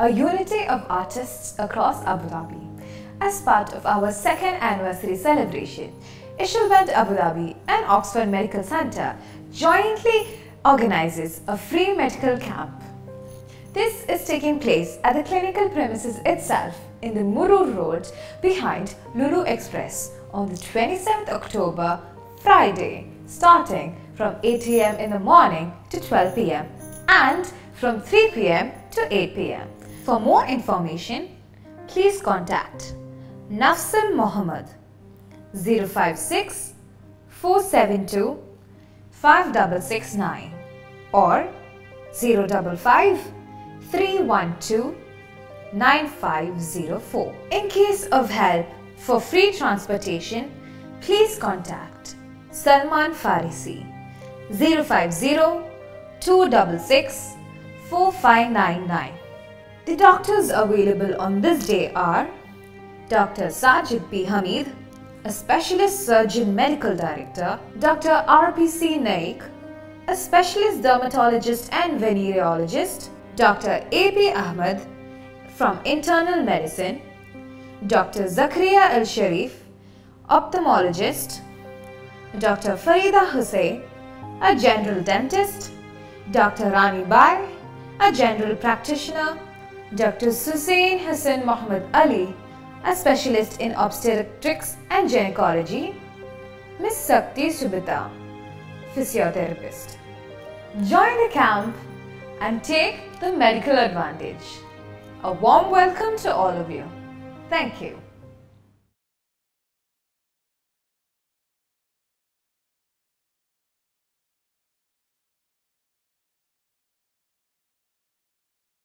a unity of artists across Abu Dhabi. As part of our second anniversary celebration, Ishal Band Abu Dhabi and Oxford Medical Center jointly organizes a free medical camp. This is taking place at the clinical premises itself in the Murur Road behind Lulu Express on the 27th October, Friday, starting from 8 am in the morning to 12 pm and from 3 pm to 8 pm. For more information, please contact Nafsan Mohammed 056 472 5669 or 055 312 9504. In case of help for free transportation, please contact Salman Farisi 050 266 4599. The doctors available on this day are Dr. Sajid P. Hamid, a specialist surgeon medical director, Dr. R.P.C. Naik, a specialist dermatologist and venereologist, Dr. A.P. Ahmed from internal medicine, Dr. Zakaria Al Sharif, ophthalmologist, Dr. Farida Hussain, a general dentist, Dr. Rani Bai, a general practitioner, Dr. Susain Hassan Muhammad Ali, a specialist in obstetrics and gynecology, Miss Sakti Subita, physiotherapist. Join the camp and take the medical advantage. A warm welcome to all of you. Thank you.